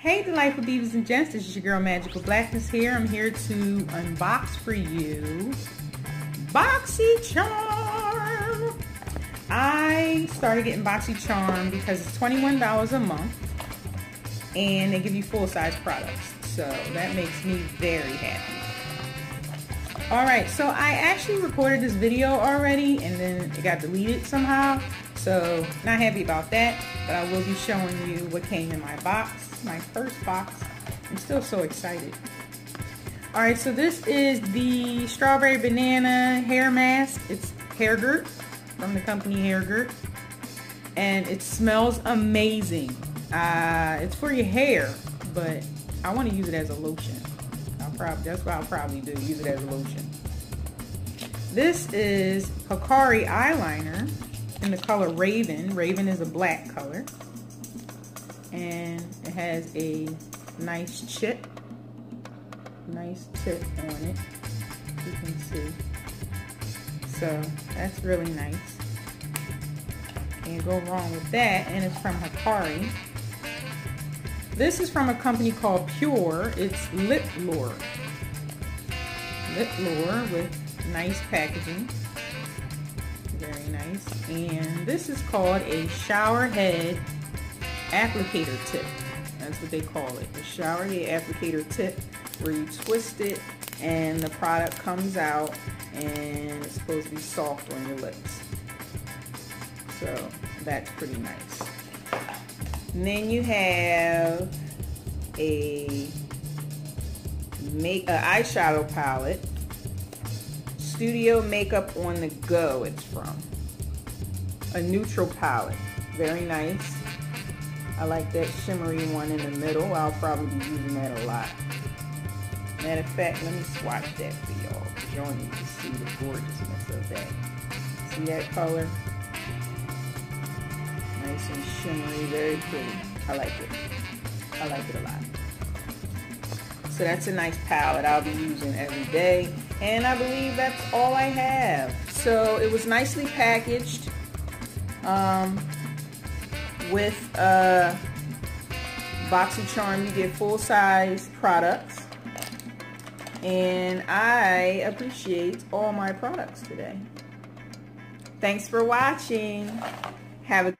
Hey delightful divas and gents, this is your girl Magikal Blackness here. I'm here to unbox for you BoxyCharm. I started getting BoxyCharm because it's $21 a month and they give you full size products. So that makes me very happy. Alright, so I actually recorded this video already and then it got deleted somehow. So not happy about that, but I will be showing you what came in my box, my first box. I'm still so excited. Alright, so this is the strawberry banana hair mask. It's hair Hairgurt from the company hair Hairgurt. And it smells amazing. Uh, it's for your hair, but I want to use it as a lotion. I'll probably that's what I'll probably do, use it as a lotion. This is Hikari eyeliner in the color Raven. Raven is a black color. And it has a nice chip. Nice tip on it. You can see. So that's really nice. Can't go wrong with that. And it's from Hikari. This is from a company called Pure. It's Lip Lure. Lip Lure with nice packaging. Very nice. And this is called a shower head applicator tip. That's what they call it. A shower head applicator tip where you twist it and the product comes out and it's supposed to be soft on your lips. So that's pretty nice. And then you have a make a eyeshadow palette Studio Makeup on the Go it's from. A neutral palette. Very nice. I like that shimmery one in the middle. I'll probably be using that a lot. Matter of fact, let me swatch that for y'all. Y'all need to see the gorgeousness of that. See that color? Nice and shimmery, very pretty. I like it. I like it a lot. So that's a nice palette I'll be using every day. And I believe that's all I have. So it was nicely packaged um, with uh, BoxyCharm. You get full-size products. And I appreciate all my products today. Thanks for watching. Have a